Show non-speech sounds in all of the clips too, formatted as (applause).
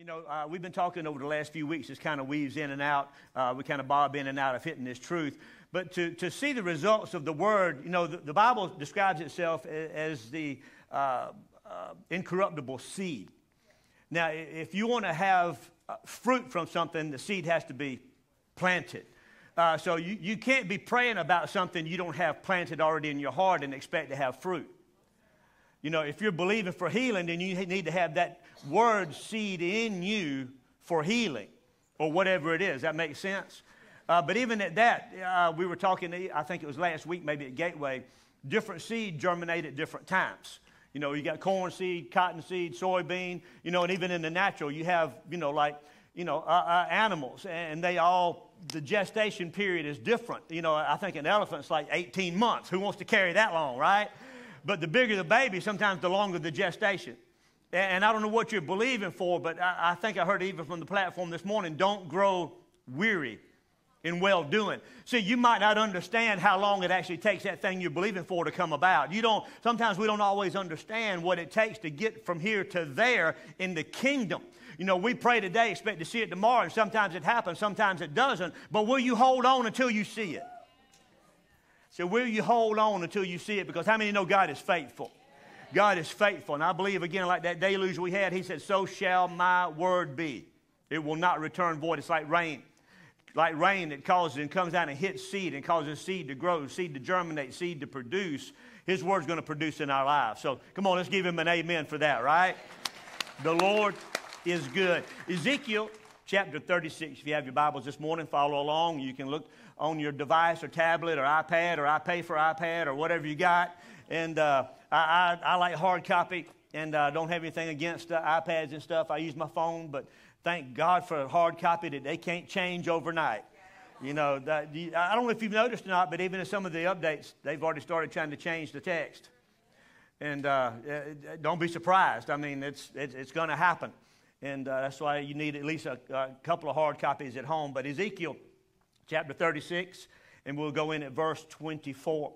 You know, uh, we've been talking over the last few weeks. This kind of weaves in and out. Uh, we kind of bob in and out of hitting this truth. But to, to see the results of the word, you know, the, the Bible describes itself as the uh, uh incorruptible seed. Now, if you want to have uh, fruit from something, the seed has to be planted. Uh, so you, you can't be praying about something you don't have planted already in your heart and expect to have fruit. You know, if you're believing for healing, then you need to have that word seed in you for healing or whatever it is. That makes sense? Uh, but even at that, uh, we were talking, I think it was last week, maybe at Gateway, different seed germinate at different times. You know, you got corn seed, cotton seed, soybean, you know, and even in the natural, you have, you know, like, you know, uh, uh animals, and they all, the gestation period is different. You know, I think an elephant's like 18 months. Who wants to carry that long, right? But the bigger the baby, sometimes the longer the gestation. And I don't know what you're believing for, but I, think I heard even from the platform this morning don't grow weary in well doing. See, you might not understand how long it actually takes that thing you're believing for to come about. You don't, sometimes we don't always understand what it takes to get from here to there in the kingdom. You know, we pray today, expect to see it tomorrow, and sometimes it happens, sometimes it doesn't. But will you hold on until you see it? So, will you hold on until you see it? Because how many know God is faithful? God is faithful. And I believe, again, like that deluge we had, He said, So shall my word be. It will not return void. It's like rain. Like rain that causes and comes down and hits seed and causes seed to grow, seed to germinate, seed to produce. His word's going to produce in our lives. So come on, let's give him an amen for that, right? The Lord is good. Ezekiel chapter 36. If you have your Bibles this morning, follow along. You can look on your device or tablet or iPad or iPay for iPad or whatever you got. And uh, I, I, I, like hard copy and I uh, don't have anything against uh, iPads and stuff. I use my phone, but thank God for a hard copy that they can't change overnight. You know, that, I don't know if you've noticed or not, but even in some of the updates, they've already started trying to change the text. And uh, uh don't be surprised. I mean, it's, it's, it's going to happen. And uh, that's why you need at least a, a, couple of hard copies at home. But Ezekiel chapter 36, and we'll go in at verse 24.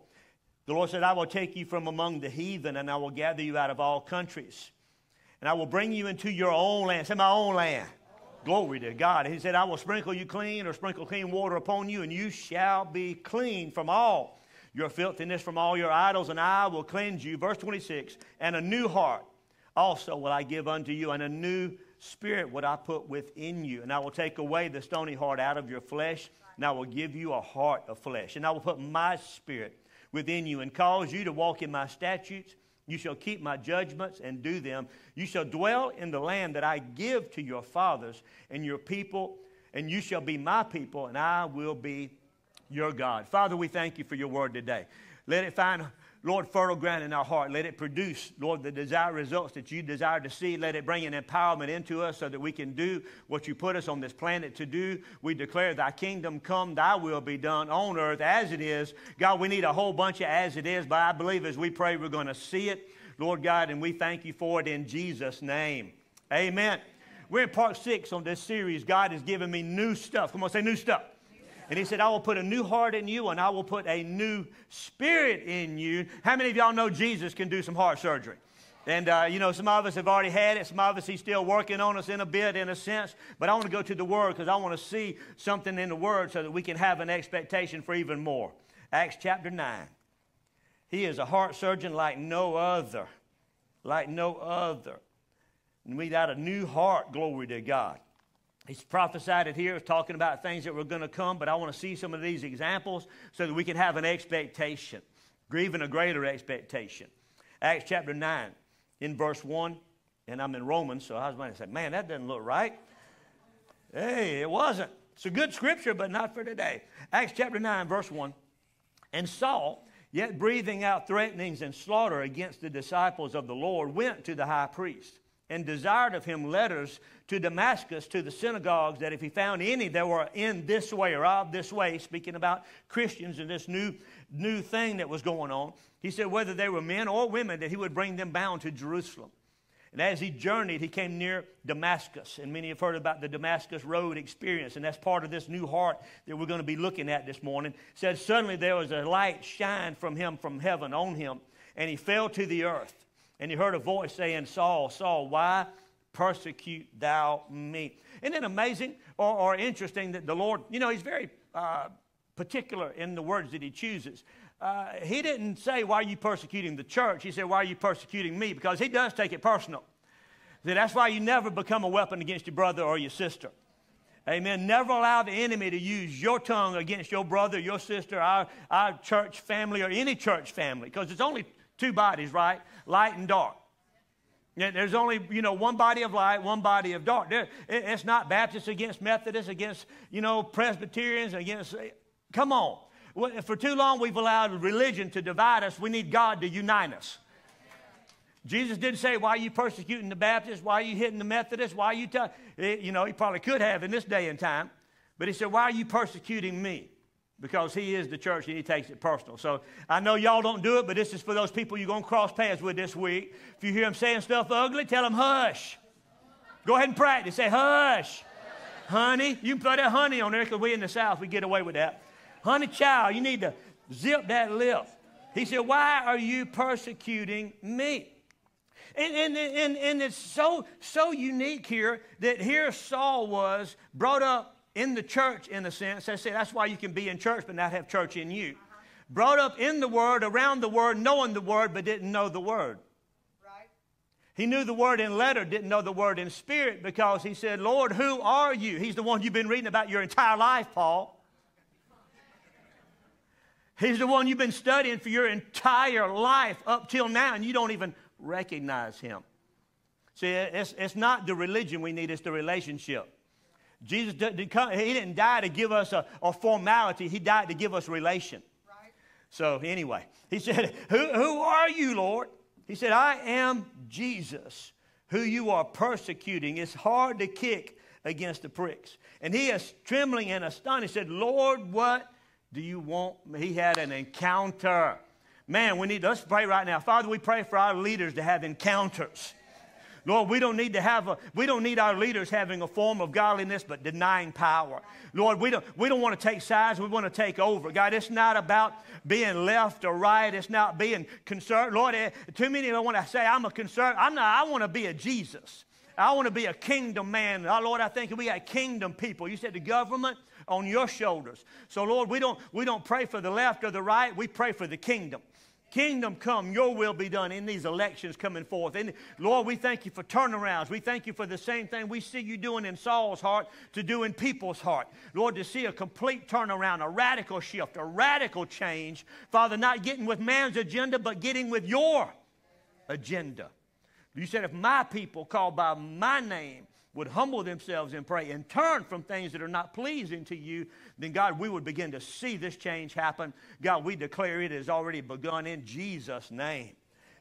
The Lord said, I will take you from among the heathen, and I will gather you out of all countries and I will bring you into your own land. Say, my own land. Glory to God. He said, I will sprinkle you clean or sprinkle clean water upon you, and you shall be clean from all your filthiness, from all your idols, and I will cleanse you. Verse 26 And a new heart also will I give unto you, and a new spirit will I put within you. And I will take away the stony heart out of your flesh, and I will give you a heart of flesh. And I will put my spirit within you, and cause you to walk in my statutes you shall keep my judgments and do them. You shall dwell in the land that I give to your fathers and your people, and you shall be my people, and I will be your God. Father, we thank you for your word today. Let it find Lord, fertile ground in our heart. Let it produce, Lord, the desired results that you desire to see. Let it bring an empowerment into us so that we can do what you put us on this planet to do. We declare, Thy kingdom come, Thy will be done on earth as it is. God, we need a whole bunch of as it is, but I believe as we pray, we're going to see it, Lord God, and we thank you for it in Jesus' name. Amen. We're in part six on this series. God has given me new stuff. Come on, say new stuff. And he said, I will put a new heart in you and I will put a new spirit in you. How many of y'all know Jesus can do some heart surgery? And, uh, you know, some of us have already had it. Some of us, he's still working on us in a bit, in a sense. But I want to go to the Word because I want to see something in the Word so that we can have an expectation for even more. Acts chapter 9. He is a heart surgeon like no other. Like no other. And we got a new heart, glory to God. He's prophesied it here, talking about things that were going to come, but I want to see some of these examples so that we can have an expectation, even a greater expectation. Acts chapter 9, in verse 1, and I'm in Romans, so I was going to say, man, that doesn't look right. Hey, it wasn't. It's a good scripture, but not for today. Acts chapter 9, verse 1. And Saul, yet breathing out threatenings and slaughter against the disciples of the Lord, went to the high priest and desired of him letters to Damascus to the synagogues that if he found any that were in this way or of this way, speaking about Christians and this new, new thing that was going on, he said whether they were men or women, that he would bring them bound to Jerusalem. And as he journeyed, he came near Damascus. And many have heard about the Damascus Road experience. And that's part of this new heart that we're going to be looking at this morning. It said, Suddenly there was a light shine from him from heaven on him, and he fell to the earth. And he heard a voice saying, Saul, Saul, why persecute thou me? Isn't it amazing or, or interesting that the Lord, you know, He's very uh, particular in the words that He chooses. Uh, he didn't say, Why are you persecuting the church? He said, Why are you persecuting me? Because He does take it personal. That's why you never become a weapon against your brother or your sister. Amen. Never allow the enemy to use your tongue against your brother, your sister, our, our church family, or any church family, because it's only two bodies, right? Light and dark. There's only, you know, one body of light, one body of dark. It's not Baptists against Methodists, against, you know, Presbyterians, against, eh, come on. For too long, we've allowed religion to divide us. We need God to unite us. Jesus didn't say, Why are you persecuting the Baptists? Why are you hitting the Methodists? Why are you, t-? Eh, you know, he probably could have in this day and time. But he said, Why are you persecuting me? Because he is the church and he takes it personal. So I know y'all don't do it, but this is for those people you're going to cross paths with this week. If you hear them saying stuff ugly, tell them, Hush. Go ahead and practice. Say, Hush. Honey, you can put that honey on there because we in the South, we get away with that. Honey, child, you need to zip that lip. He said, Why are you persecuting me? And, and, and, and it's so, so unique here that here Saul was brought up in the church in a sense. I say that's why you can be in church but not have church in you. Brought up in the Word, around the Word, knowing the Word, but didn't know the Word. Right. He knew the Word in letter, didn't know the Word in spirit because he said, Lord, who are you? He's the one you've been reading about your entire life, Paul. He's the one you've been studying for your entire life up till now, and you don't even recognize him. See, it's, it's not the religion we need, it's the relationship. Jesus didn't come, he didn't die to give us a, a formality, he died to give us relation. Right. So, anyway, he said, who, who are you, Lord? He said, I am Jesus, who you are persecuting. It's hard to kick against the pricks. And he is trembling and astonished. He said, Lord, what do you want? He had an encounter. Man, we need, let's pray right now. Father, we pray for our leaders to have encounters. Lord, we don't need to have a, we don't need our leaders having a form of godliness but denying power. Lord, we don't, we don't want to take sides, we want to take over. God, it's not about being left or right. It's not being concerned. Lord, eh, too many of them want to say, I'm a concern. I'm not, I want to be a Jesus. I want to be a kingdom man. Oh, Lord, I think we got kingdom people. You said the government on your shoulders. So, Lord, we don't, we don't pray for the left or the right. We pray for the kingdom. Kingdom come, your will be done in these elections coming forth. And Lord, we thank you for turnarounds. We thank you for the same thing we see you doing in Saul's heart to do in people's heart. Lord, to see a complete turnaround, a radical shift, a radical change. Father, not getting with man's agenda, but getting with your agenda. You said, if my people called by my name would humble themselves and pray and turn from things that are not pleasing to you, then God, we would begin to see this change happen. God, we declare it has already begun in Jesus' name.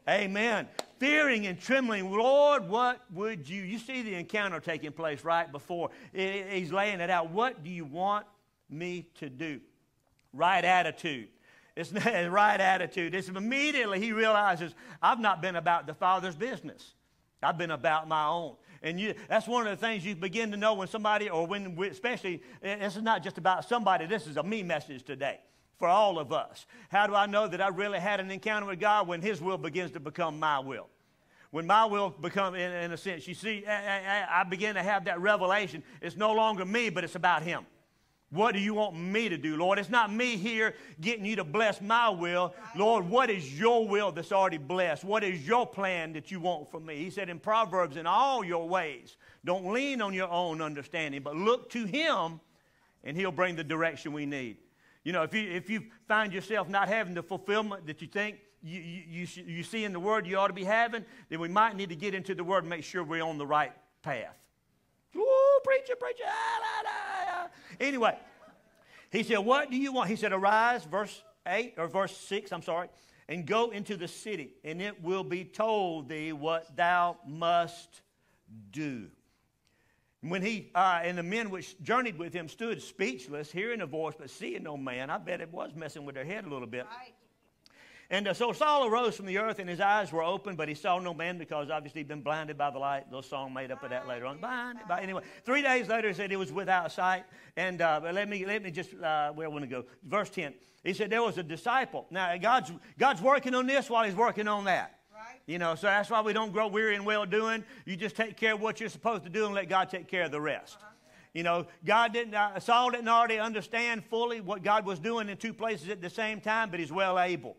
Amen. Fearing and trembling, Lord, what would you? You see the encounter taking place right before. He's laying it out. What do you want me to do? Right attitude. It's not (laughs) right attitude. It's immediately he realizes, I've not been about the Father's business. I've been about my own. And you, that's one of the things you begin to know when somebody, or when, we, especially, this is not just about somebody, this is a me message today for all of us. How do I know that I really had an encounter with God when His will begins to become my will? When my will become, in, in a sense, you see, I, I, I begin to have that revelation. It's no longer me, but it's about Him. What do you want me to do, Lord? It's not me here getting you to bless my will. Lord, what is your will that's already blessed? What is your plan that you want from me? He said in Proverbs, in all your ways, don't lean on your own understanding, but look to Him, and He'll bring the direction we need. You know, if you, if you find yourself not having the fulfillment that you think you, you, you, you see in the Word you ought to be having, then we might need to get into the Word and make sure we're on the right path. Ooh, preacher, preacher. Ah, Anyway, he said, What do you want? He said, Arise, verse 8 or verse 6, I'm sorry, and go into the city, and it will be told thee what thou must do. When he uh, and the men which journeyed with him stood speechless, hearing a voice, but seeing no man, I bet it was messing with their head a little bit. Right. And uh, so Saul arose from the earth, and his eyes were open, but he saw no man because obviously he'd been blinded by the light. Little song made up of that later on. Blinded by anyway. Three days later, he said he was without sight. And uh, let me let me just uh, where I want to go. Verse ten. He said there was a disciple. Now God's God's working on this while He's working on that. Right. You know, so that's why we don't grow weary in well doing. You just take care of what you're supposed to do and let God take care of the rest. You know, God didn't, uh, Saul didn't already understand fully what God was doing in two places at the same time, but he's well able.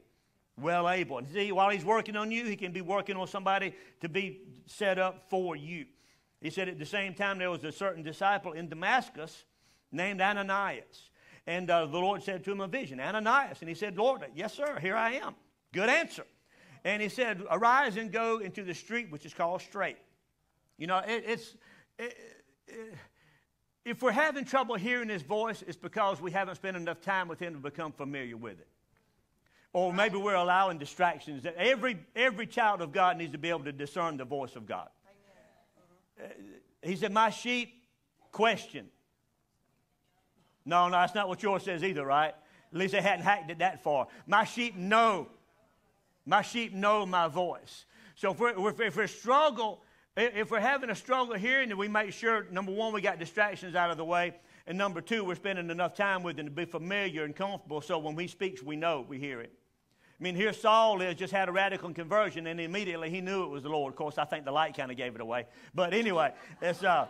Well able. And see, while he's working on you, he can be working on somebody to be set up for you. He said at the same time there was a certain disciple in Damascus named Ananias. And uh, the Lord said to him a vision, Ananias. And he said, Lord, yes, sir, here I am. Good answer. And he said, Arise and go into the street which is called Straight. You know, it, it's. It, it, if we're having trouble hearing his voice, it's because we haven't spent enough time with him to become familiar with it. Or maybe we're allowing distractions. That every, every child of God needs to be able to discern the voice of God. Uh, he said, My sheep question. No, no, that's not what yours says either, right? At least they hadn't hacked it that far. My sheep know. My sheep know my voice. So if we're, if we're struggle, if we're having a struggle here, then we make sure, number one, we got distractions out of the way. And number two, we're spending enough time with him to be familiar and comfortable so when he speaks, we know, we hear it. I mean, here Saul is just had a radical conversion, and immediately he knew it was the Lord. Of course, I think the light kind of gave it away. But anyway, it's, uh,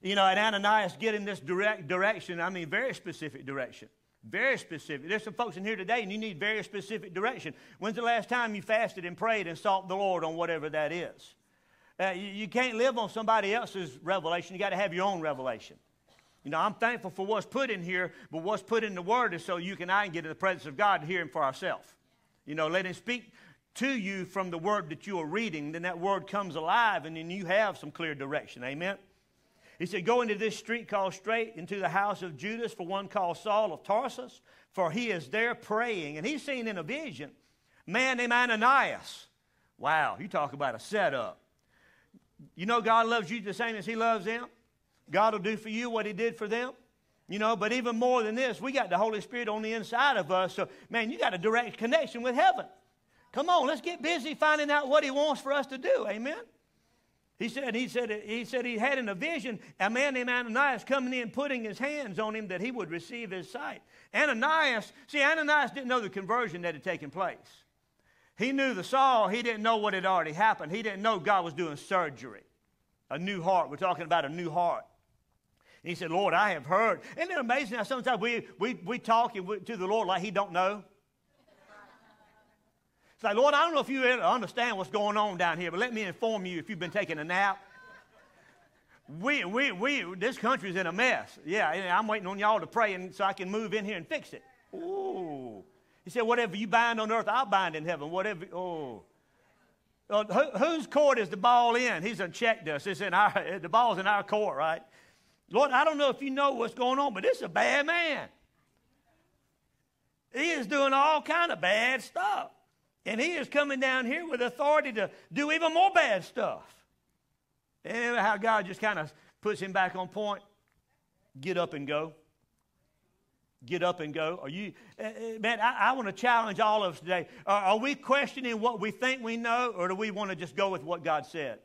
you know, and Ananias getting this direct direction, I mean, very specific direction. Very specific. There's some folks in here today, and you need very specific direction. When's the last time you fasted and prayed and sought the Lord on whatever that is? Uh, you, you can't live on somebody else's revelation. You got to have your own revelation. You know, I'm thankful for what's put in here, but what's put in the Word is so you and I can get in the presence of God and hear Him for ourselves. You know, let Him speak to you from the Word that you are reading. Then that Word comes alive, and then you have some clear direction. Amen? He said, Go into this street called Straight, into the house of Judas, for one called Saul of Tarsus, for he is there praying. And he's seen in a vision, man named Ananias. Wow, you talk about a setup. You know God loves you the same as he loves them? God will do for you what he did for them. You know, but even more than this, we got the Holy Spirit on the inside of us. So, man, you got a direct connection with heaven. Come on, let's get busy finding out what he wants for us to do. Amen. He said, he said, he said he had in a vision a man named Ananias coming in, putting his hands on him that he would receive his sight. Ananias, see, Ananias didn't know the conversion that had taken place. He knew the Saul, he didn't know what had already happened. He didn't know God was doing surgery. A new heart. We're talking about a new heart. He said, Lord, I have heard. Isn't it amazing how sometimes we, we, we talk to the Lord like he don't know? It's like, Lord, I don't know if you understand what's going on down here, but let me inform you if you've been taking a nap. We, we, we, this country's in a mess. Yeah, I'm waiting on y'all to pray and so I can move in here and fix it. Ooh. He said, whatever you bind on earth, I'll bind in heaven. Whatever, oh. Uh, who, whose court is the ball in? He's unchecked us. It's in our, the ball's in our court, right? Lord, I don't know if you know what's going on, but this is a bad man. He is doing all kind of bad stuff. And he is coming down here with authority to do even more bad stuff. And how God just kind of puts him back on point. Get up and go. Get up and go. Are you, uh, man? I, I want to challenge all of us today. Are, are we questioning what we think we know, or do we want to just go with what God said?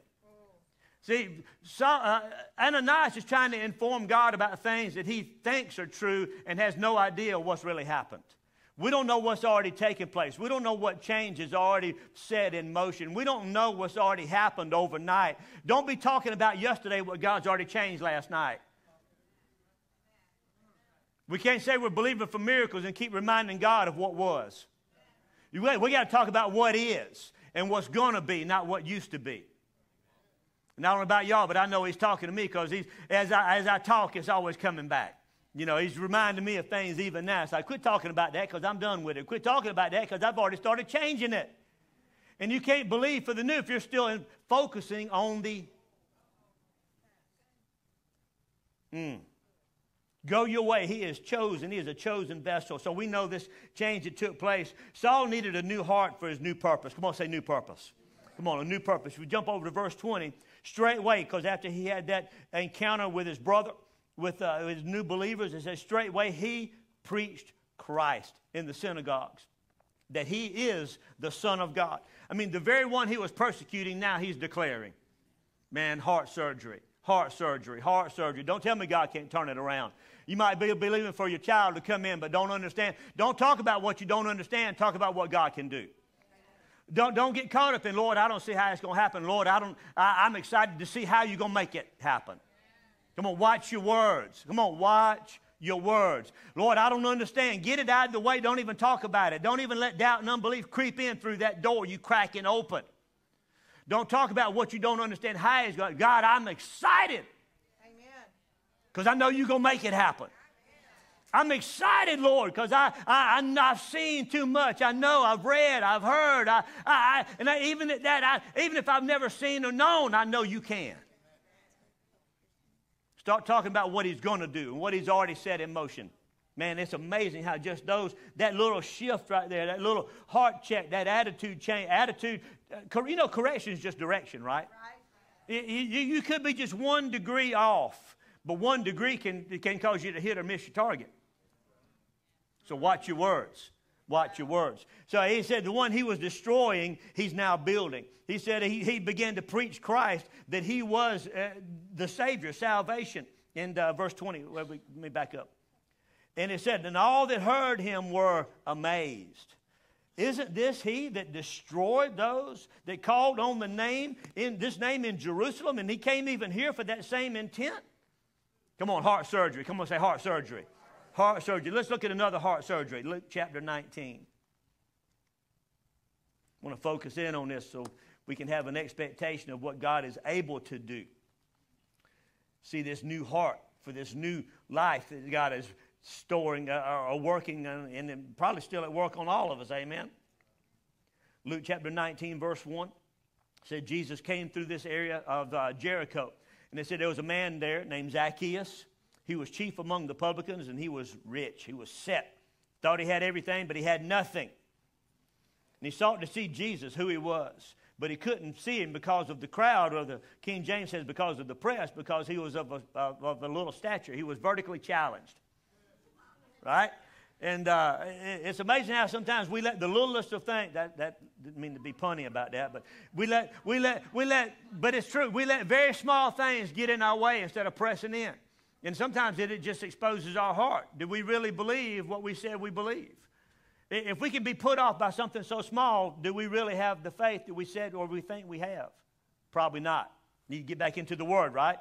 See, so, uh, Ananias is trying to inform God about things that he thinks are true and has no idea what's really happened. We don't know what's already taken place. We don't know what change is already set in motion. We don't know what's already happened overnight. Don't be talking about yesterday what God's already changed last night. We can't say we're believing for miracles and keep reminding God of what was. We got to talk about what is and what's going to be, not what used to be. And I don't know about y'all, but I know he's talking to me because as I, as I talk, it's always coming back. You know, he's reminding me of things even now. So I quit talking about that because I'm done with it. Quit talking about that because I've already started changing it. And you can't believe for the new if you're still in, focusing on the. Mm. Go your way. He is chosen. He is a chosen vessel. So we know this change that took place. Saul needed a new heart for his new purpose. Come on, say new purpose. Come on, a new purpose. We jump over to verse 20 straightway because after he had that encounter with his brother, with uh, his new believers. It says, straightway he preached Christ in the synagogues, that he is the Son of God. I mean, the very one he was persecuting, now he's declaring, man, heart surgery, heart surgery, heart surgery. Don't tell me God can't turn it around. You might be believing for your child to come in, but don't understand. Don't talk about what you don't understand. Talk about what God can do. Don't, don't get caught up in, Lord, I don't see how it's going to happen. Lord, I don't, I, I'm excited to see how you're going to make it happen. Come on, watch your words. Come on, watch your words. Lord, I don't understand. Get it out of the way. Don't even talk about it. Don't even let doubt and unbelief creep in through that door you cracking open. Don't talk about what you don't understand. How is God? God, I'm excited. Amen. Because I know you're going to make it happen. I'm excited, Lord, because I, I, I've seen too much. I know, I've read, I've heard. I, I, and I, even at that, I, even if I've never seen or known, I know you can. Start talking about what he's going to do and what he's already set in motion. Man, it's amazing how just those, that little shift right there, that little heart check, that attitude change, attitude, uh, you know, correction is just direction, right? right. You, you could be just one degree off, but one degree can, can cause you to hit or miss your target. So watch your words. Watch your words. So he said the one he was destroying, he's now building. He said he, he began to preach Christ, that he was uh, the Savior, salvation. In uh, verse 20, let me back up. And it said, And all that heard him were amazed. Isn't this he that destroyed those that called on the name in this name in Jerusalem? And he came even here for that same intent. Come on, heart surgery. Come on, say heart surgery. Heart surgery. Let's look at another heart surgery. Luke chapter 19. I want to focus in on this so we can have an expectation of what God is able to do. See this new heart for this new life that God is storing uh, or working uh, and probably still at work on all of us. Amen. Luke chapter 19, verse 1 said Jesus came through this area of uh, Jericho. And they said there was a man there named Zacchaeus. He was chief among the publicans and he was rich. He was set. Thought he had everything, but he had nothing. And he sought to see Jesus, who he was. But he couldn't see him because of the crowd, or the King James says because of the press, because he was of a, of, of a little stature. He was vertically challenged. Right? And uh, it's amazing how sometimes we let the littlest of things, that, that didn't mean to be punny about that, but we let, we let, we let, but it's true, we let very small things get in our way instead of pressing in. And sometimes it, it just exposes our heart. Do we really believe what we said we believe? If we can be put off by something so small, do we really have the faith that we said or we think we have? Probably not. Need to get back into the Word, right?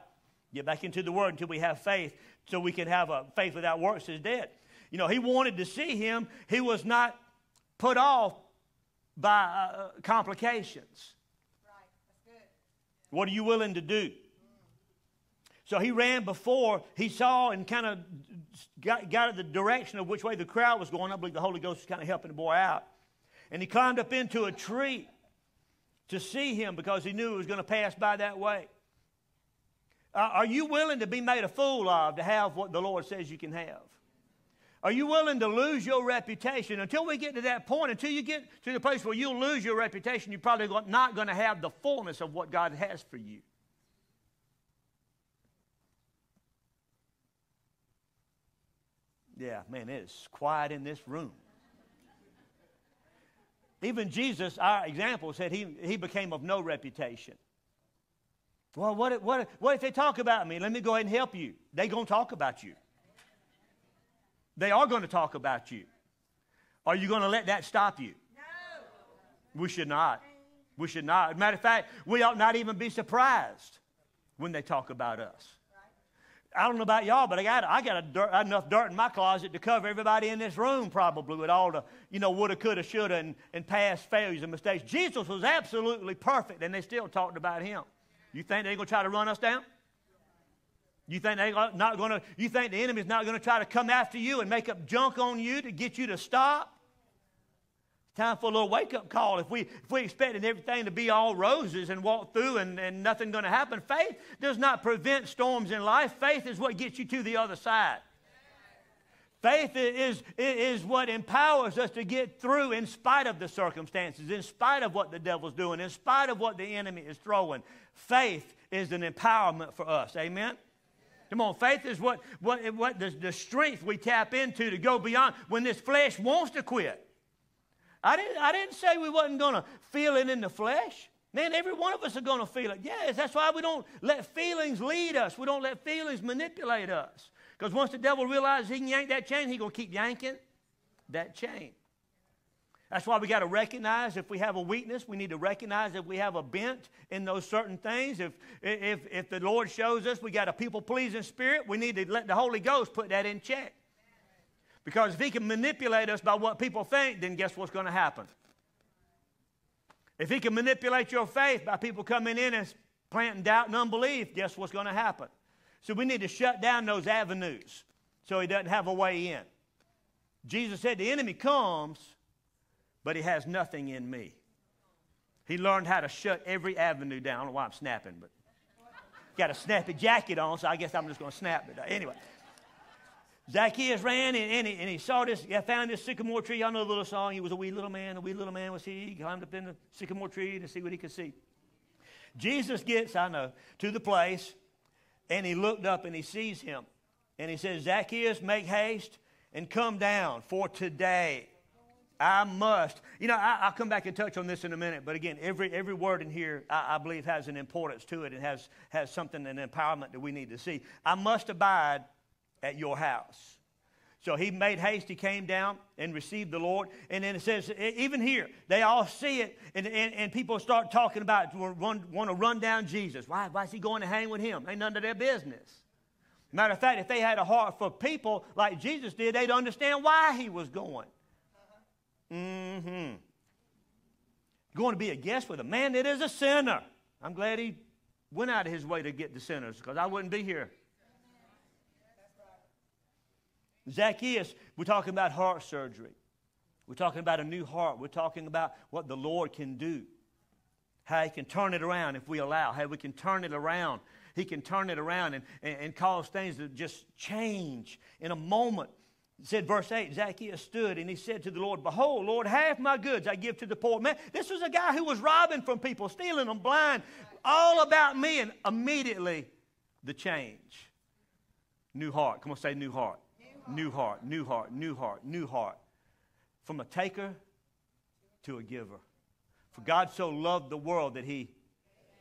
Get back into the Word until we have faith so we can have a faith without works is dead. You know, he wanted to see him. He was not put off by uh, complications. Right. That's good. What are you willing to do? So he ran before he saw and kind of got, got the direction of which way the crowd was going. I believe the Holy Ghost was kind of helping the boy out. And he climbed up into a tree to see him because he knew he was going to pass by that way. Uh, are you willing to be made a fool of to have what the Lord says you can have? Are you willing to lose your reputation? Until we get to that point, until you get to the place where you'll lose your reputation, you're probably not going to have the fullness of what God has for you. Yeah, man, it is quiet in this room. Even Jesus, our example, said he, he became of no reputation. Well, what if, what, what if they talk about me? Let me go ahead and help you. They're going to talk about you. They are going to talk about you. Are you going to let that stop you? No. We should not. We should not. Matter of fact, we ought not even be surprised when they talk about us. I don't know about y'all, but I got I got dirt, enough dirt in my closet to cover everybody in this room probably with all the you know woulda, coulda, shoulda, and, and past failures and mistakes. Jesus was absolutely perfect, and they still talked about him. You think they're gonna try to run us down? You think they're not gonna? You think the enemy's not gonna try to come after you and make up junk on you to get you to stop? Time for a little wake up call. If we, if we expected everything to be all roses and walk through and, and nothing going to happen, faith does not prevent storms in life. Faith is what gets you to the other side. Faith is, is what empowers us to get through in spite of the circumstances, in spite of what the devil's doing, in spite of what the enemy is throwing. Faith is an empowerment for us. Amen? Come on, faith is what, what, what the, the strength we tap into to go beyond when this flesh wants to quit. I didn't, I didn't say we wasn't going to feel it in the flesh. Man, every one of us are going to feel it. Yes, that's why we don't let feelings lead us. We don't let feelings manipulate us. Because once the devil realizes he can yank that chain, he's going to keep yanking that chain. That's why we got to recognize if we have a weakness, we need to recognize if we have a bent in those certain things. If, if, if the Lord shows us we got a people pleasing spirit, we need to let the Holy Ghost put that in check. Because if He can manipulate us by what people think, then guess what's going to happen? If He can manipulate your faith by people coming in and planting doubt and unbelief, guess what's going to happen? So we need to shut down those avenues so He doesn't have a way in. Jesus said, The enemy comes but he has nothing in me. He learned how to shut every avenue down. I don't know why I'm snapping, but got a snappy jacket on, so I guess I'm just going to snap it. Anyway, Zacchaeus ran and, and, he, and he saw this, yeah, found this sycamore tree. Y'all know the little song. He was a wee little man. A wee little man was he. He climbed up in the sycamore tree to see what he could see. Jesus gets, I know, to the place, and he looked up and he sees him. And he says, Zacchaeus, make haste and come down, for today I must. You know, I, will come back and touch on this in a minute, but again, every, every word in here, I, I, believe, has an importance to it and has, has something, an empowerment that we need to see. I must abide at your house. So he made haste, he came down and received the Lord. And then it says, even here, they all see it, and, and, and people start talking about, want to run down Jesus. Why, why is he going to hang with him? Ain't none of their business. Matter of fact, if they had a heart for people like Jesus did, they'd understand why he was going. Mm-hmm. Going to be a guest with a man that is a sinner. I'm glad he went out of his way to get the sinners because I wouldn't be here. Zacchaeus, we're talking about heart surgery. We're talking about a new heart. We're talking about what the Lord can do. How he can turn it around if we allow. How we can turn it around. He can turn it around and, and, and cause things to just change in a moment. It said, verse 8 Zacchaeus stood and he said to the Lord, Behold, Lord, half my goods I give to the poor. Man, this was a guy who was robbing from people, stealing them blind, all about me. And immediately the change. New heart. Come on, say new heart. New heart, new heart, new heart, new heart. From a taker to a giver. For God so loved the world that he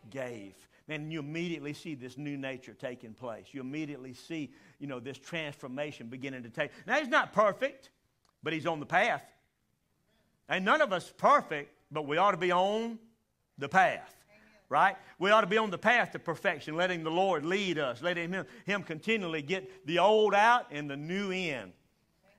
gave. Man, you immediately see this new nature taking place. You immediately see you know, this transformation beginning to take. Now, he's not perfect, but he's on the path. And none of us perfect, but we ought to be on the path. Right? We ought to be on the path to perfection, letting the Lord lead us, letting Him, him continually get the old out and the new in.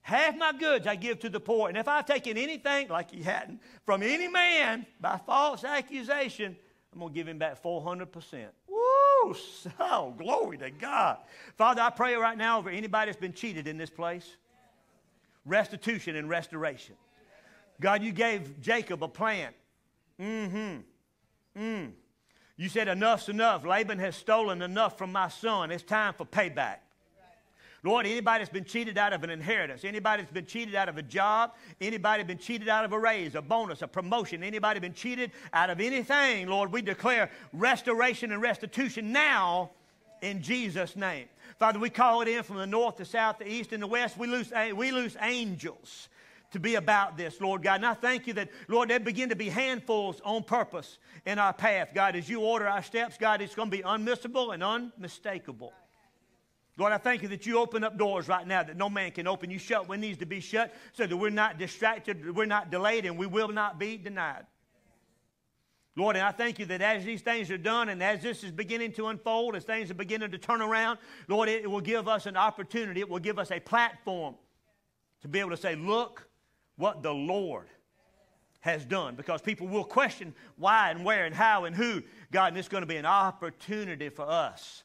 Half my goods I give to the poor, and if I've taken anything, like he hadn't, from any man by false accusation, I'm going to give him back 400%. Woo! So, glory to God. Father, I pray right now over anybody that's been cheated in this place restitution and restoration. God, you gave Jacob a plan. Mm hmm. Mm. You said, enough's enough. Laban has stolen enough from my son. It's time for payback. Lord, anybody that's been cheated out of an inheritance, anybody that's been cheated out of a job, anybody been cheated out of a raise, a bonus, a promotion, anybody been cheated out of anything, Lord, we declare restoration and restitution now in Jesus' name. Father, we call it in from the north, the south, the east, and the west. We lose, we lose angels to be about this, Lord God. And I thank you that, Lord, there begin to be handfuls on purpose in our path, God. As you order our steps, God, it's going to be unmissable and unmistakable. Lord, I thank you that you open up doors right now that no man can open. You shut what needs to be shut so that we're not distracted, we're not delayed, and we will not be denied. Lord, and I thank you that as these things are done and as this is beginning to unfold, as things are beginning to turn around, Lord, it will give us an opportunity, it will give us a platform to be able to say, look what the Lord has done. Because people will question why and where and how and who. God, and it's going to be an opportunity for us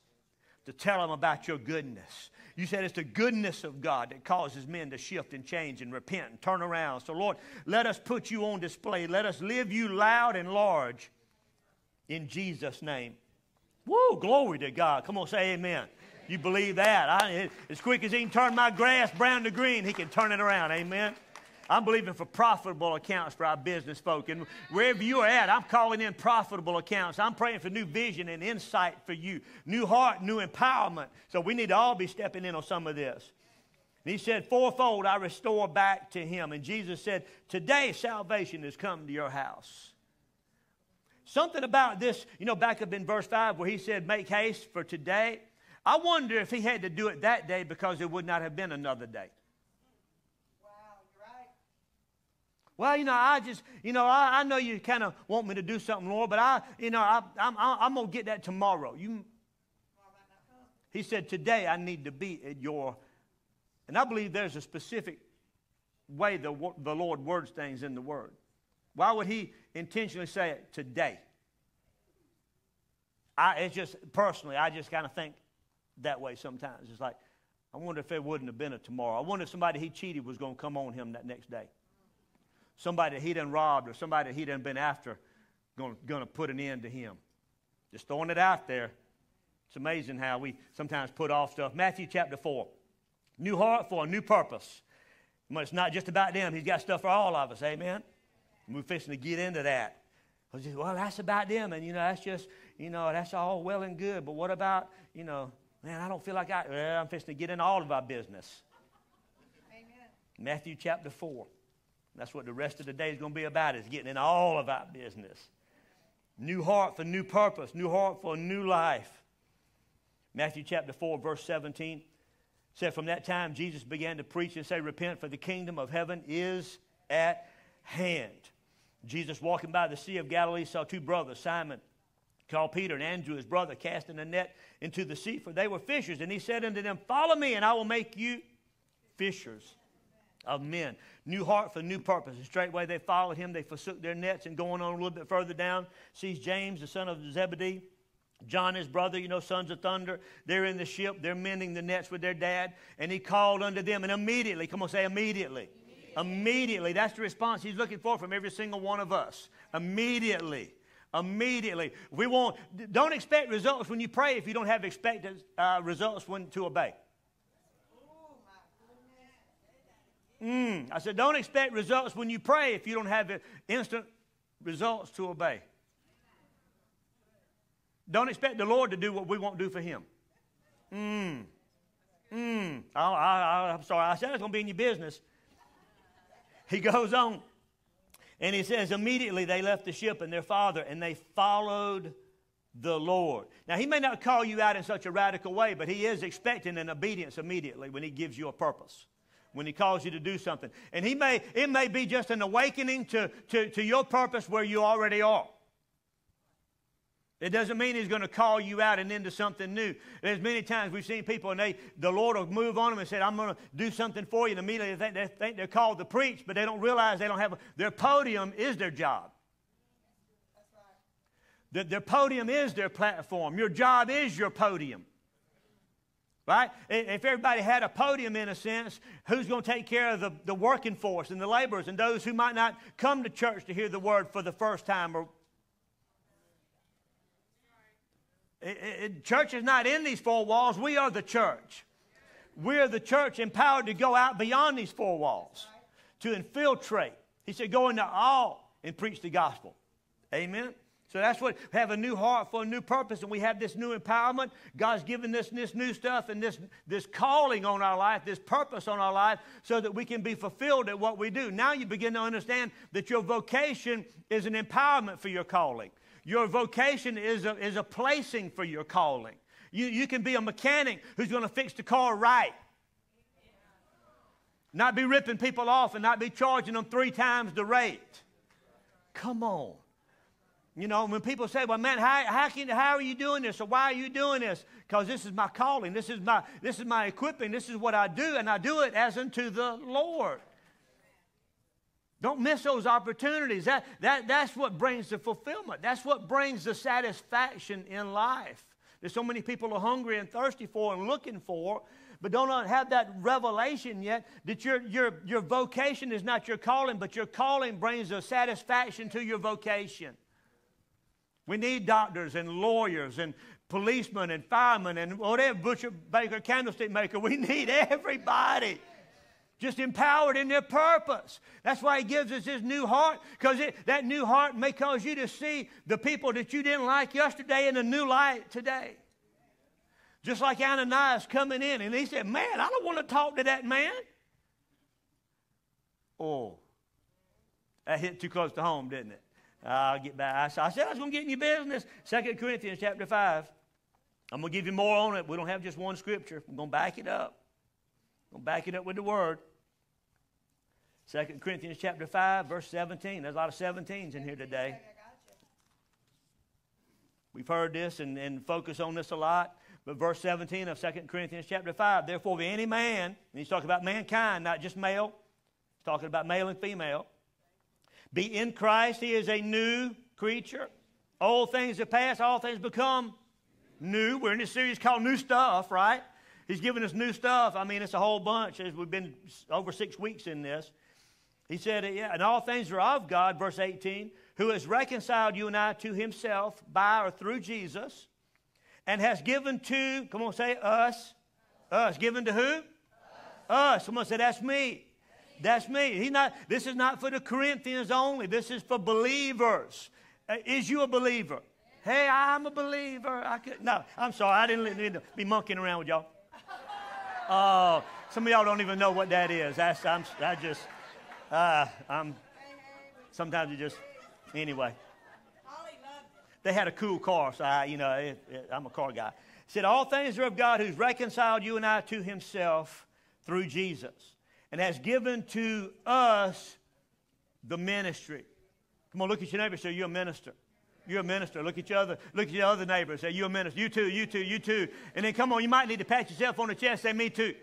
to tell them about your goodness. You said it's the goodness of God that causes men to shift and change and repent and turn around. So, Lord, let us put you on display. Let us live you loud and large in Jesus' name. Woo, glory to God. Come on, say amen. You believe that? I, as quick as he can turn my grass brown to green, he can turn it around. Amen. I'm believing for profitable accounts for our business folk. And wherever you are at, I'm calling in profitable accounts. I'm praying for new vision and insight for you, new heart, new empowerment. So we need to all be stepping in on some of this. And he said, Fourfold I restore back to him. And Jesus said, Today salvation has come to your house. Something about this, you know, back up in verse 5 where he said, Make haste for today. I wonder if he had to do it that day because there would not have been another day. Well, you know, I just, you know, I, I know you kind of want me to do something, Lord, but I, you know, I, I'm, I'm going to get that tomorrow. You, he said, today I need to be at your, and I believe there's a specific way the, the Lord words things in the Word. Why would he intentionally say it today? I, it's just, personally, I just kind of think that way sometimes. It's like, I wonder if it wouldn't have been a tomorrow. I wonder if somebody he cheated was going to come on him that next day somebody that he done robbed or somebody that he done been after going, going to put an end to him. Just throwing it out there. It's amazing how we sometimes put off stuff. Matthew chapter 4. New heart for a new purpose. But it's not just about them. He's got stuff for all of us. Amen? And we're fixing to get into that. Well, that's about them. And, you know, that's just, you know, that's all well and good. But what about, you know, man, I don't feel like I, well, I'm fixing to get into all of our business. Amen. Matthew chapter 4. That's what the rest of the day is going to be about, is getting in all of our business. New heart for new purpose, new heart for a new life. Matthew chapter 4, verse 17 said, From that time Jesus began to preach and say, Repent, for the kingdom of heaven is at hand. Jesus, walking by the Sea of Galilee, saw two brothers, Simon called Peter and Andrew, his brother, casting a net into the sea, for they were fishers. And he said unto them, Follow me, and I will make you fishers of men. New heart for new purpose. And straightway they followed him. They forsook their nets. And going on a little bit further down, sees James, the son of Zebedee. John, his brother, you know, sons of thunder. They're in the ship. They're mending the nets with their dad. And he called unto them. And immediately, come on, say immediately. Immediately. immediately. That's the response he's looking for from every single one of us. Immediately immediately. We won't, don't expect results when you pray if you don't have expected uh, results when to obey. Mm. I said, don't expect results when you pray if you don't have instant results to obey. Don't expect the Lord to do what we won't do for Him. Mm. Mm. I, I, I'm sorry, I said it's going to be in your business. He goes on, and he says, immediately they left the ship and their father, and they followed the Lord. Now, He may not call you out in such a radical way, but He is expecting an obedience immediately when He gives you a purpose when he calls you to do something. And he may, it may be just an awakening to, to, to your purpose where you already are. It doesn't mean he's going to call you out and into something new. There's many times we've seen people and they, the Lord will move on them and say, I'm going to do something for you. And immediately they think, they think they're called to preach, but they don't realize they don't have, a, their podium is their job. Right. their podium is their platform. Your job is your podium. Right? If everybody had a podium in a sense, who's going to take care of the, the working force and the laborers and those who might not come to church to hear the word for the first time? Or, it, it, church is not in these four walls. We are the church. We are the church empowered to go out beyond these four walls, to infiltrate. He said, go into all and preach the gospel. Amen. So that's what have a new heart for a new purpose, and we have this new empowerment. God's given us this new stuff and this, this calling on our life, this purpose on our life, so that we can be fulfilled at what we do. Now you begin to understand that your vocation is an empowerment for your calling. Your vocation is a, is a placing for your calling. You, you can be a mechanic who's going to fix the car right. Not be ripping people off and not be charging them three times the rate. Come on. You know, when people say, well, man, how, how, can, how are you doing this? Or why are you doing this? Because this is my calling. This is my, this is my equipping. This is what I do, and I do it as unto the Lord. Don't miss those opportunities. That, that, that's what brings the fulfillment. That's what brings the satisfaction in life. There's so many people are hungry and thirsty for and looking for, but don't have that revelation yet that your, your, your vocation is not your calling, but your calling brings a satisfaction to your vocation. We need doctors and lawyers and policemen and firemen and whatever, butcher, baker, candlestick maker. We (laughs) need everybody just empowered in their purpose. That's why he gives us his new heart, because that new heart may cause you to see the people that you didn't like yesterday in a new light today. Just like Ananias coming in, and he said, Man, I don't want to talk to that man. Oh, that hit too close to home, didn't it? I'll get back. I said I was going to get in your business. Second Corinthians chapter 5. I'm going to give you more on it. We don't have just one scripture. I'm going to back it up. I'm going to back it up with the word. 2 Corinthians chapter 5, verse 17. There's a lot of 17s in here today. We've heard this and, and focus on this a lot. But verse 17 of 2 Corinthians chapter 5, therefore, if any man, and he's talking about mankind, not just male, he's talking about male and female, be in Christ, he is a new creature. Old things have passed, all things become new. We're in this series called New Stuff, right? He's giving us new stuff. I mean, it's a whole bunch. As we've been over six weeks in this. He said, yeah, and all things are of God, verse 18, who has reconciled you and I to himself by or through Jesus, and has given to, come on, say us. Us. Given to who? Us. us. Someone say, that's me. That's me. He's not, this is not for the Corinthians only. This is for believers. Uh, is you a believer? Hey, I'm a believer. I could, no, I'm sorry. I didn't need to be monkeying around with y'all. Oh, some of y'all don't even know what that is. That's, I'm, I just, uh, I'm, sometimes you just, anyway. They had a cool car, so I, you know, it, it, I'm a car guy. said, All things are of God who's reconciled you and I to himself through Jesus and has given to us the ministry. Come on, look at your neighbor say, You're a minister. You're a minister. Look at your other, look at your other neighbor. Say, You're a minister. You too, you too, you too. And then come on, you might need to pat yourself on the chest. Say, Me too.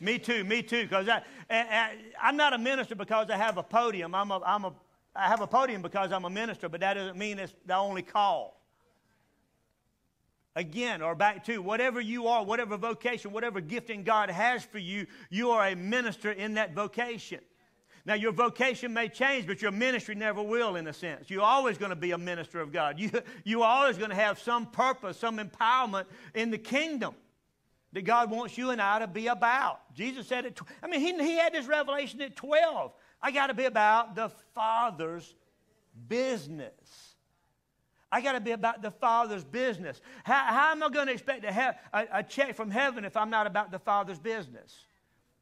Me too, me too. Because I, I, I'm not a minister because I have a podium. I'm a, I'm a, I have a podium because I'm a minister, but that doesn't mean it's the only call. Again, or back to whatever you are, whatever vocation, whatever gifting God has for you, you are a minister in that vocation. Now, your vocation may change, but your ministry never will, in a sense. You're always going to be a minister of God. (laughs) You, you're always going to have some purpose, some empowerment in the kingdom that God wants you and I to be about. Jesus said it, I mean, he, he had this revelation at 12. I got to be about the Father's business. I got to be about the Father's business. How, how am I going to expect to have a, a check from heaven if I'm not about the Father's business?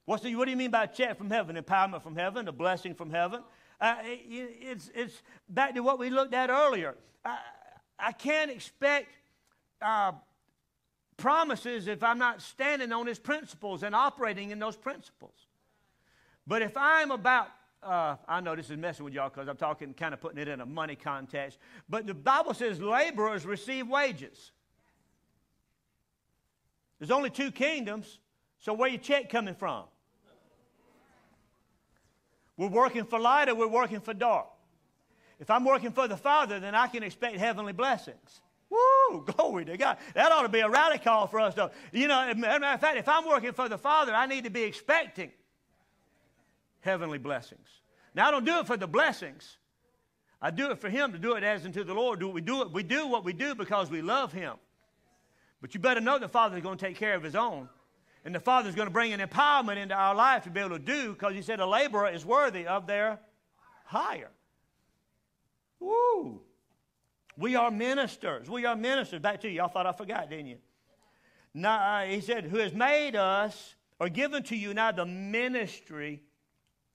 What's the, what do you mean by a check from heaven? Empowerment from heaven, a blessing from heaven? Uh, it, it's, it's back to what we looked at earlier. I, I can't expect uh, promises if I'm not standing on his principles and operating in those principles. But if I'm about, uh, I know this is messing with y'all because I'm talking, kind of putting it in a money context, but the Bible says laborers receive wages. There's only two kingdoms, so where your check coming from? We're working for light or we're working for dark. If I'm working for the Father, then I can expect heavenly blessings. Woo, (laughs) glory to God. That ought to be a rally call for us, though. You know, as a matter of fact, if I'm working for the Father, I need to be expecting heavenly blessings. Now, I don't do it for the blessings. I do it for Him to do it as unto the Lord. Do we do it? We do what we do because we love Him. But you better know the Father's going to take care of His own. And the Father's going to bring an empowerment into our life to be able to do because He said a laborer is worthy of their hire. Woo! We are ministers. We are ministers. Back to you. Y'all thought I forgot, didn't you? Now, he said, Who has made us or given to you now the ministry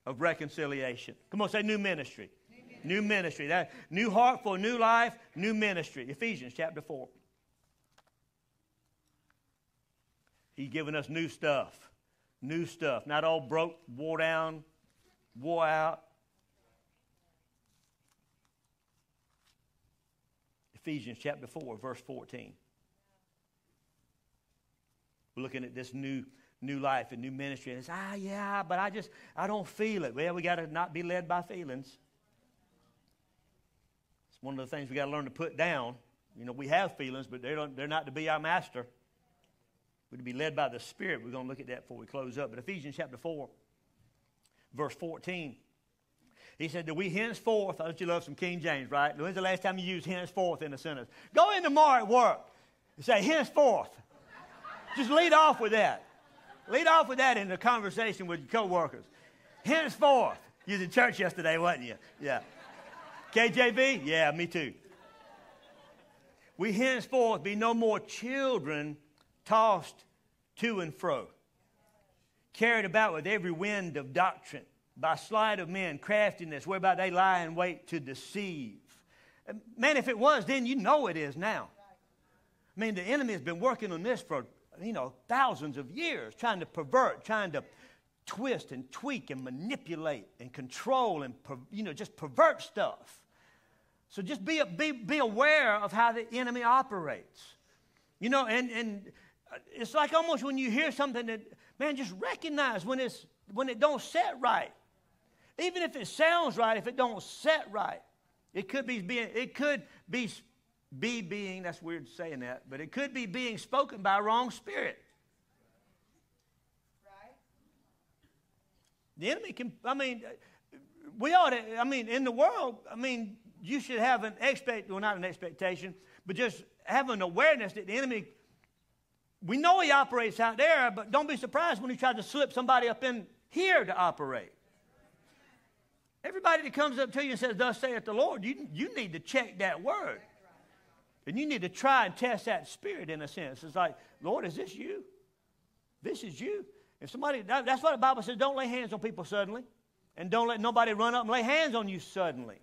of reconciliation. Come on, say new ministry. New ministry. New ministry. That new heart for new life, new ministry. Ephesians chapter 4. He's given us new stuff. New stuff. Not all broke, wore down, wore out. Ephesians chapter 4, verse 14. We're looking at this new new life and new ministry. And it's, ah, yeah, but I just, I don't feel it. Well, we got to not be led by feelings. It's one of the things we got to learn to put down. You know, we have feelings, but they don't, they're not to be our master. We're to be led by the Spirit. We're going to look at that before we close up. But Ephesians chapter 4, verse 14. He said that we henceforth, I don't you love some King James, right? When's the last time you used henceforth in a sentence? Go in tomorrow at work and say henceforth. Just lead off with that. Lead off with that in the conversation with your coworkers. Henceforth. You was in church yesterday, wasn't you? Yeah. KJV? Yeah, me too. We henceforth be no more children tossed to and fro, carried about with every wind of doctrine, by sleight of men, craftiness, whereby they lie in wait to deceive. Man, if it was then, you know it is now. I mean, the enemy has been working on this for, you know, thousands of years, trying to pervert, trying to twist and tweak and manipulate and control and you know just pervert stuff. So just be, be, be aware of how the enemy operates. You know, and, and uh, it's like almost when you hear something that, man, just recognize when, it's, when it don't set right. Even if it sounds right, if it don't set right, it could be being, it could be, be being, that's weird saying that, but it could be being spoken by a wrong spirit. Right. The enemy can, I mean, we ought to, I mean, in the world, I mean, you should have an expect, well, not an expectation, but just have an awareness that the enemy, we know he operates out there, but don't be surprised when he tries to slip somebody up in here to operate. Everybody that comes up to you and says, Thus saith the Lord, you, you need to check that word. And you need to try and test that spirit in a sense. It's like, Lord, is this you? This is you. If somebody, that's what the Bible says, don't lay hands on people suddenly. And don't let nobody run up and lay hands on you suddenly.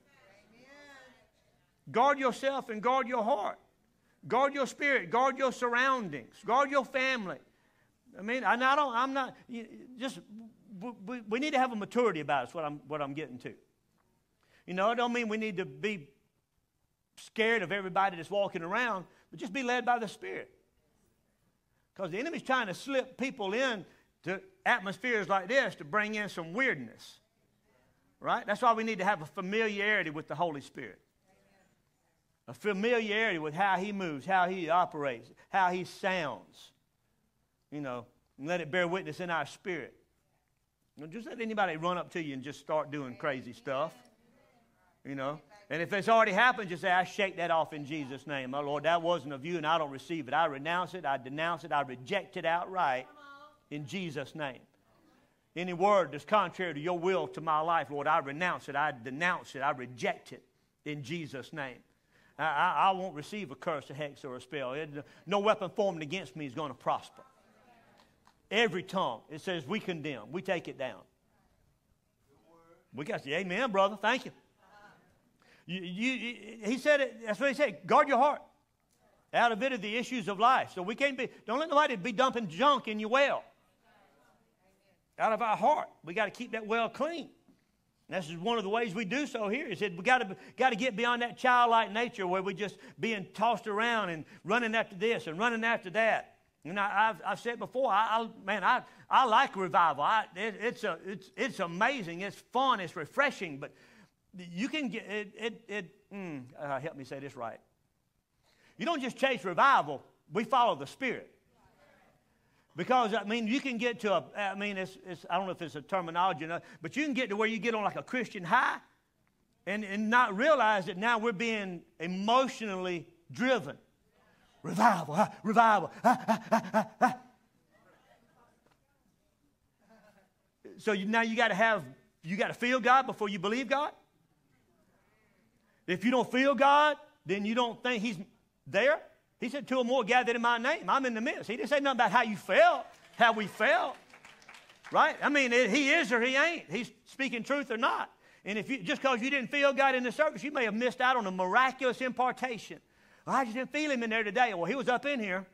Guard yourself and guard your heart. Guard your spirit. Guard your surroundings. Guard your family. I mean, I, I don't, I'm not, just, we, we need to have a maturity about is what I'm, what I'm getting to. You know, I don't mean we need to be scared of everybody that's walking around, but just be led by the Spirit. Because the enemy's trying to slip people in to atmospheres like this to bring in some weirdness. Right? That's why we need to have a familiarity with the Holy Spirit a familiarity with how he moves, how he operates, how he sounds. You know, and let it bear witness in our spirit. Don't just let anybody run up to you and just start doing crazy stuff. You know, and if it's already happened, just say, I shake that off in Jesus' name. My Lord, that wasn't of you, and I don't receive it. I renounce it, I denounce it, I reject it outright in Jesus' name. Any word that's contrary to your will to my life, Lord, I renounce it, I denounce it, I reject it in Jesus' name. I, I, won't receive a curse, a hex, or a spell. It, no weapon formed against me is going to prosper. Every tongue, it says we condemn, we take it down. We got the amen, brother. Thank you. You, you, he said it, that's what he said. Guard your heart. Out of it are the issues of life. So we can't be, don't let nobody be dumping junk in your well. Out of our heart. We got to keep that well clean. And this is one of the ways we do so here. He said we got to got to get beyond that childlike nature where we're just being tossed around and running after this and running after that. And I, have I've said before, I, I, man, I, I like revival. I, it, it's, a, it's, it's amazing. It's fun. It's refreshing. But you can get it. it, it mm, uh, help me say this right. You don't just chase revival. We follow the Spirit. Because, I mean, you can get to a, I mean, it's, it's, I don't know if it's a terminology, but you can get to where you get on like a Christian high and, and not realize that now we're being emotionally driven. Revival, revival. so you, now you got to have, you got to feel God before you believe God. If you don't feel God, then you don't think He's there. He said, Two or more gathered in my name. I'm in the midst. He didn't say nothing about how you felt, how we felt. Right? I mean, he is or he ain't. He's speaking truth or not. And if you, just because you didn't feel God in the service, you may have missed out on a miraculous impartation. Well, I just didn't feel him in there today. Well, he was up in here.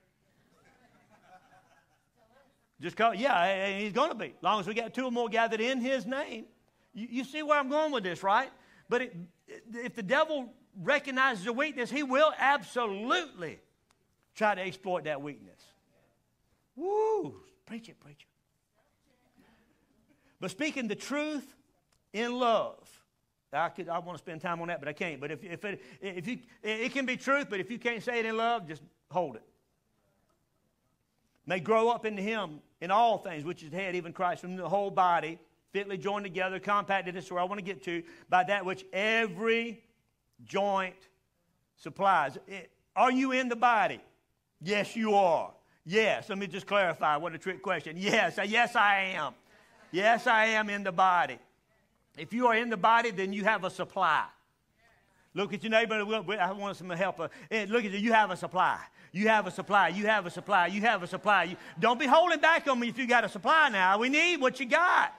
Just cause, yeah, and he's going to be. As long as we got two or more gathered in his name. You, you see where I'm going with this, right? But it, if the devil recognizes a weakness, he will absolutely try to exploit that weakness. Woo! Preach it, preacher. But speaking the truth in love, I, could, I want to spend time on that, but I can't. But if, if, it, if you, it can be truth, but if you can't say it in love, just hold it. May grow up into Him in all things, which is the head, even Christ, from the whole body, fitly joined together, compacted. This is where I want to get to, by that which every joint supplies. It, are you in the body? Yes, you are. Yes. Let me just clarify. What a trick question. Yes. Yes, I am. Yes, I am in the body. If you are in the body, then you have a supply. Look at your neighbor. I want some help. Eh, look at you. You have a supply. You have a supply. You have a supply. You have a supply. You, don't be holding back on me if you got a supply now. We need what you got.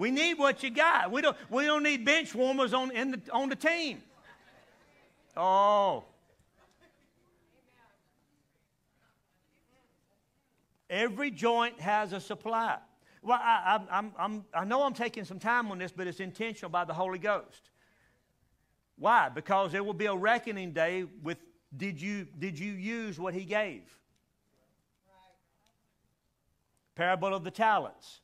We need what you got. We don't, we don't need bench warmers on, in the, on the team. Oh, Every joint has a supply. well, I, I'm, I'm, I know I'm taking some time on this, but it's intentional by the Holy Ghost. Why? Because there will be a reckoning day with did you, did you use what he gave? Parable of the talents.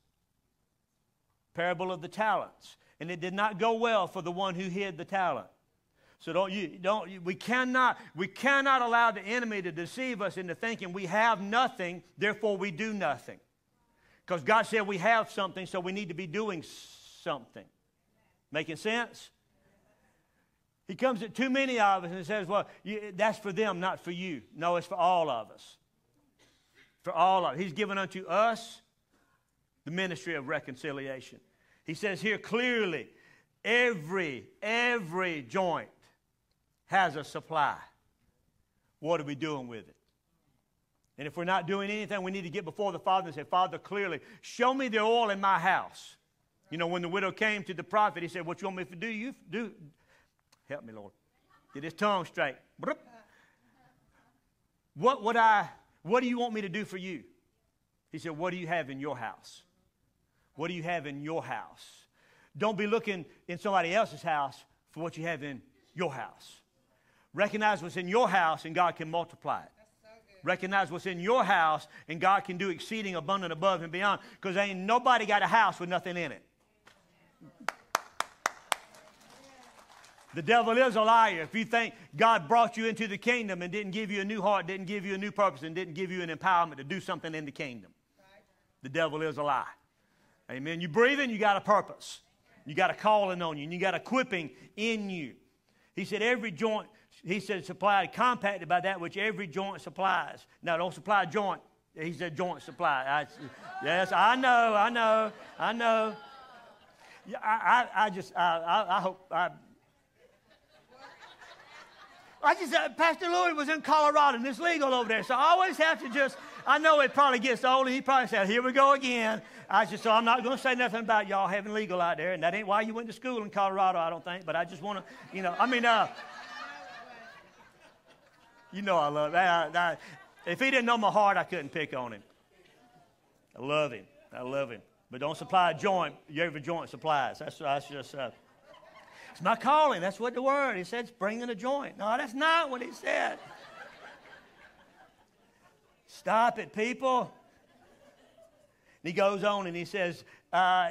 Parable of the talents. And it did not go well for the one who hid the talent. So don't you don't we cannot we cannot allow the enemy to deceive us into thinking we have nothing, therefore we do nothing. Because God said we have something, so we need to be doing something. Making sense? He comes at too many of us and says, Well, you, that's for them, not for you. No, it's for all of us. For all of us. He's given unto us the ministry of reconciliation. He says here clearly every, every joint has a supply. What are we doing with it? And if we're not doing anything, we need to get before the Father and say, Father, clearly, show me the oil in my house. You know, when the widow came to the prophet, he said, What you want me to do? You do. Help me, Lord. Get his tongue straight. What would I, what do you want me to do for you? He said, What do you have in your house? What do you have in your house? Don't be looking in somebody else's house for what you have in your house. Recognize what's in your house and God can multiply it. Recognize what's in your house and God can do exceeding abundant above and beyond because ain't nobody got a house with nothing in it. The devil is a liar. If you think God brought you into the kingdom and didn't give you a new heart, didn't give you a new purpose, and didn't give you an empowerment to do something in the kingdom, the devil is a lie. Amen. You breathing, you got a purpose. You got a calling on you, and you got equipping in you. He said, every joint, he said, supplied, compacted by that which every joint supplies. Now, don't supply a joint. He said, joint supply. I, yes, I know, I know, I know. I, I, I just, I, I, I hope, I, I just, uh, Pastor Louis was in Colorado and it's legal over there. So I always have to just, I know it probably gets old and he probably said, here we go again. I just, so I'm not going to say nothing about y'all having legal out there. And that ain't why you went to school in Colorado, I don't think. But I just want to, you know, I mean, uh, you know I love that. If he didn't know my heart, I couldn't pick on him. I love him. I love him. But don't supply a joint. Every joint supplies. That's, that's just, uh, it's my calling. That's what the word. He said, bringing a joint. No, that's not what he said. Stop it, people. And he goes on and he says, uh,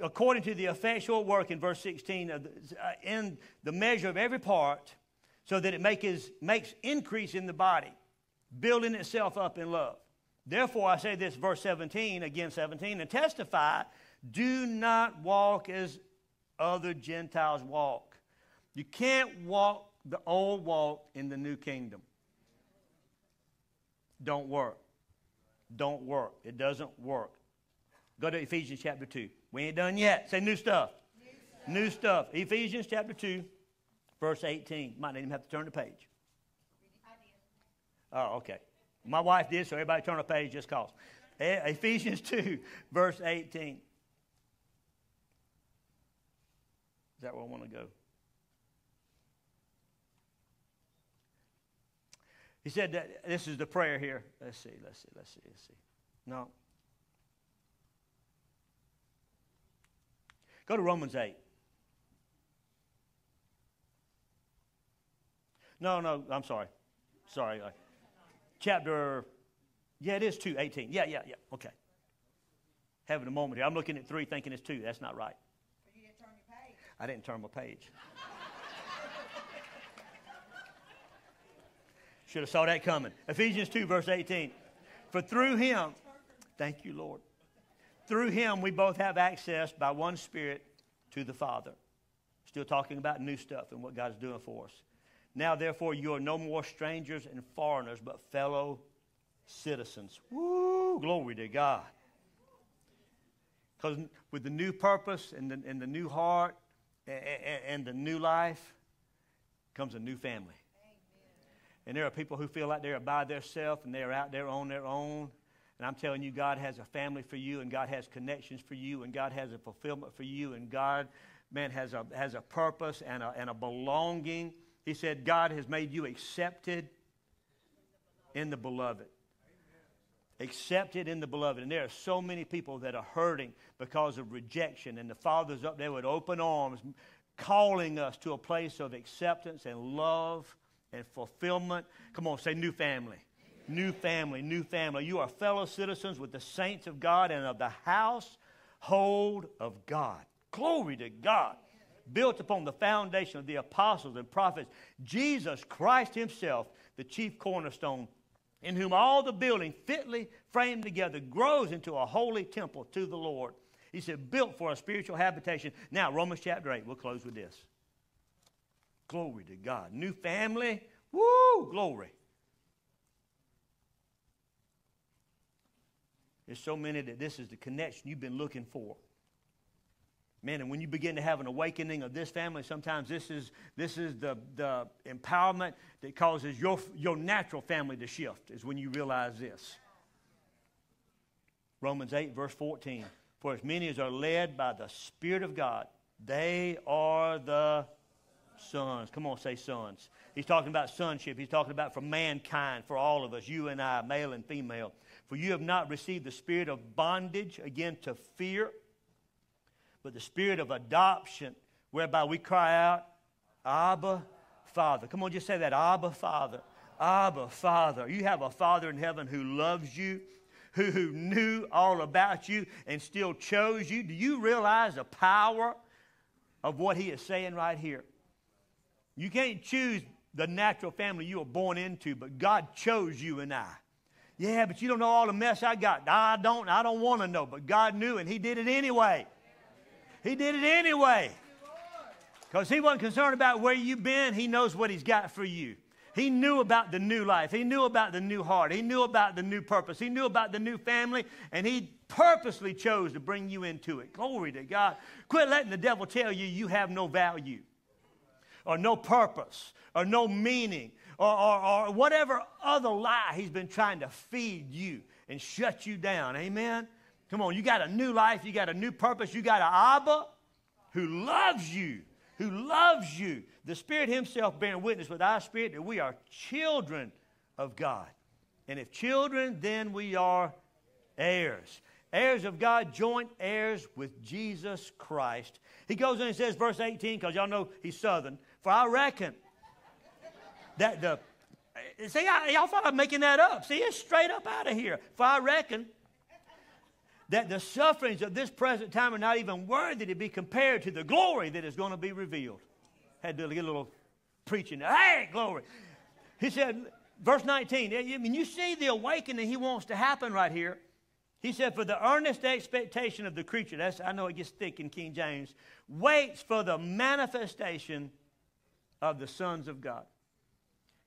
according to the effectual work in verse 16, uh, in the measure of every part, so that it make his, makes increase in the body, building itself up in love. Therefore, I say this, verse 17, again 17, and testify, do not walk as other Gentiles walk. You can't walk the old walk in the new kingdom. Don't work. Don't work. It doesn't work. Go to Ephesians chapter 2. We ain't done yet. Say new stuff. New stuff. New stuff. Ephesians chapter 2, verse 18. Might not even have to turn the page. Oh, okay. My wife did, so everybody turn a page just cause. Ephesians 2, (laughs) verse 18. Is that where I want to go? He said that this is the prayer here. Let's see, let's see, let's see, let's see. No. Go to Romans 8. No, no, I'm sorry. Sorry. Uh, chapter, yeah, it is 2, 18. Yeah, yeah, yeah. Okay. Having a moment here. I'm looking at 3 thinking it's 2. That's not right. I didn't turn my page. Should have saw that coming. Ephesians 2, verse 18. For through him, thank you, Lord. Through him, we both have access by one Spirit to the Father. Still talking about new stuff and what God's doing for us. Now, therefore, you are no more strangers and foreigners, but fellow citizens. Woo! Glory to God. Because with the new purpose and the, and the new heart and the new life comes a new family. And there are people who feel like they're by themselves and they're out there on their own. And I'm telling you, God has a family for you, and God has connections for you, and God has a fulfillment for you, and God, man, has a, has a purpose and a, and a belonging. He said, God has made you accepted in the beloved. Accepted in the beloved. And there are so many people that are hurting because of rejection. And the Father's up there with open arms, calling us to a place of acceptance and love and fulfillment. Come on, say new family. New family, new family. You are fellow citizens with the saints of God and of the household of God. Glory to God. Built upon the foundation of the apostles and prophets, Jesus Christ Himself, the chief cornerstone, in whom all the building fitly framed together grows into a holy temple to the Lord. He said, built for a spiritual habitation. Now, Romans chapter 8, we'll close with this. Glory to God. New family. Woo! Glory. There's so many that this is the connection you've been looking for. Man, and when you begin to have an awakening of this family, sometimes this is, this is the, the empowerment that causes your, your natural family to shift, is when you realize this. Romans 8, verse 14. For as many as are led by the Spirit of God, they are the sons. Come on, say sons. He's talking about sonship. He's talking about for mankind, for all of us, you and I, male and female. For you have not received the spirit of bondage, again, to fear, but the spirit of adoption, whereby we cry out, Abba, Father. Come on, just say that Abba, Father. Abba, Father. You have a Father in heaven who loves you who, who knew all about you and still chose you. Do you realize the power of what he is saying right here? You can't choose the natural family you were born into, but God chose you and I. Yeah, but you don't know all the mess I got. I don't. I don't want to know, but God knew, and He did it anyway. He did it anyway. Because He wasn't concerned about where you've been. He knows what He's got for you. He knew about the new life. He knew about the new heart. He knew about the new purpose. He knew about the new family, and He purposely chose to bring you into it. Glory to God. Quit letting the devil tell you you have no value, or no purpose, or no meaning, or, or, or whatever other lie he's been trying to feed you and shut you down. Amen? Come on, you got a new life, you got a new purpose, you got an Abba who loves you who loves you. The Spirit Himself bearing witness with our spirit that we are children of God. And if children, then we are heirs. Heirs of God, joint heirs with Jesus Christ. He goes in and says, verse 18, because y'all know he's southern. For I reckon that the. See, y'all thought I'm making that up. See, it's straight up out of here. For I reckon that the sufferings of this present time are not even worthy to be compared to the glory that is going to be revealed. Had to get a little preaching. Hey, glory. He said, verse 19, I mean, you see the awakening he wants to happen right here. He said, For the earnest expectation of the creature, that's, I know it gets thick in King James, waits for the manifestation of the sons of God.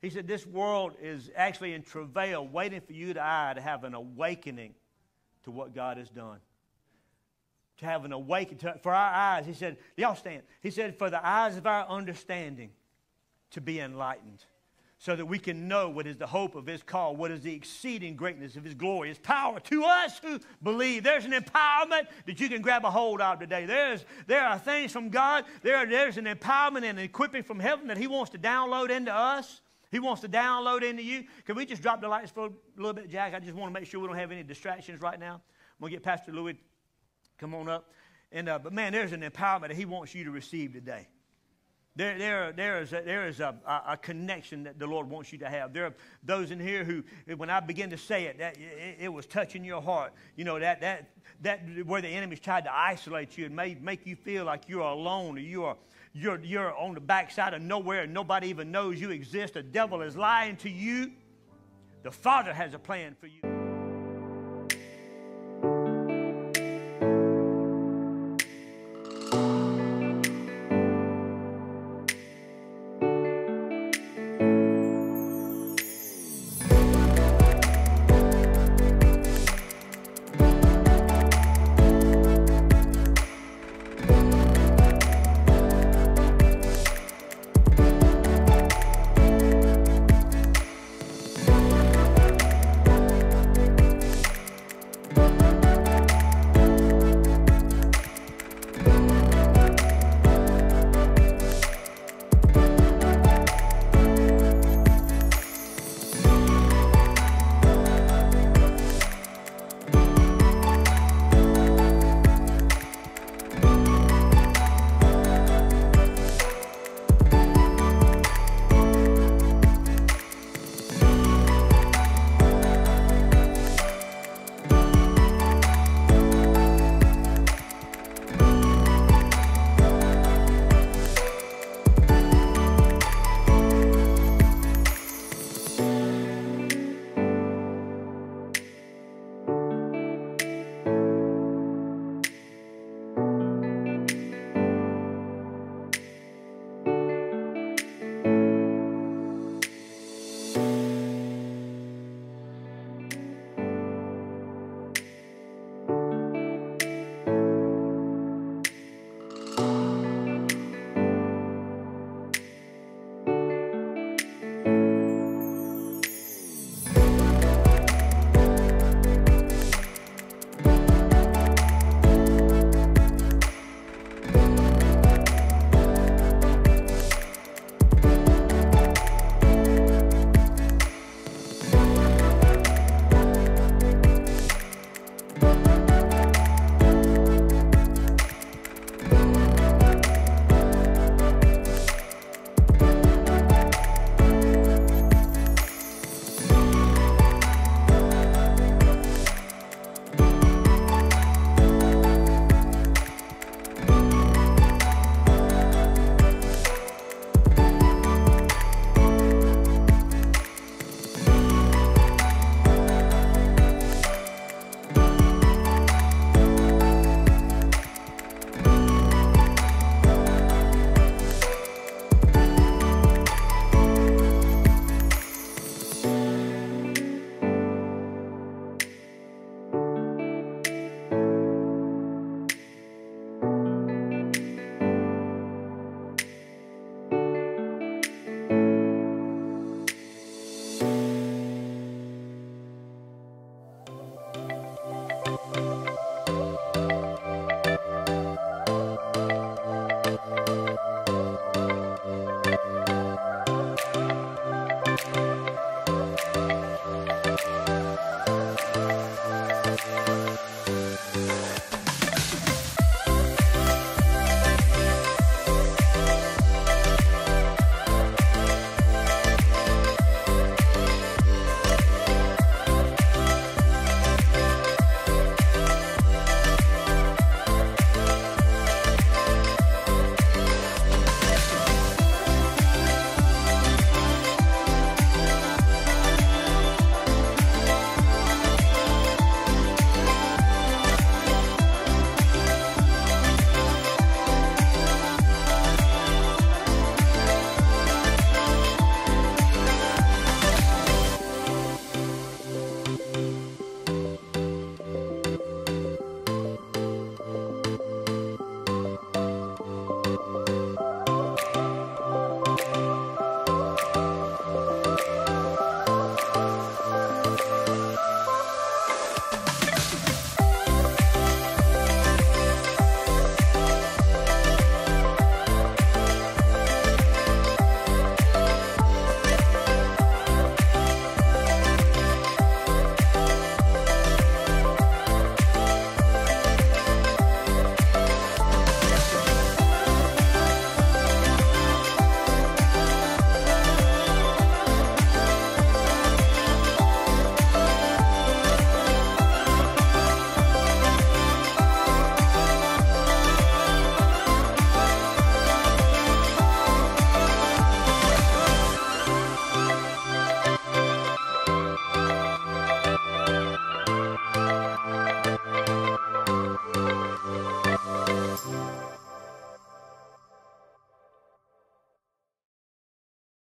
He said, This world is actually in travail, waiting for you and I to have an awakening to what God has done. To have an awakening for our eyes. He said, Y'all stand. He said, For the eyes of our understanding to be enlightened, so that we can know what is the hope of His call, what is the exceeding greatness of His glory, His power to us who believe. There's an empowerment that you can grab a hold of today. There's, there are things from God, there, there's an empowerment and equipping from heaven that He wants to download into us. He wants to download into you. Can we just drop the lights for a little bit, Jack? I just want to make sure we don't have any distractions right now. I'm going to get Pastor Louis. Come on up. And, uh, but man, there's an empowerment that he wants you to receive today. There, there, there is, a, there is a, a, connection that the Lord wants you to have. There are those in here who, when I begin to say it, that it, it was touching your heart. You know that that that where the enemy's tried to isolate you and make make you feel like you're alone or you are you're, you're on the backside of nowhere and nobody even knows you exist. The devil is lying to you. The Father has a plan for you.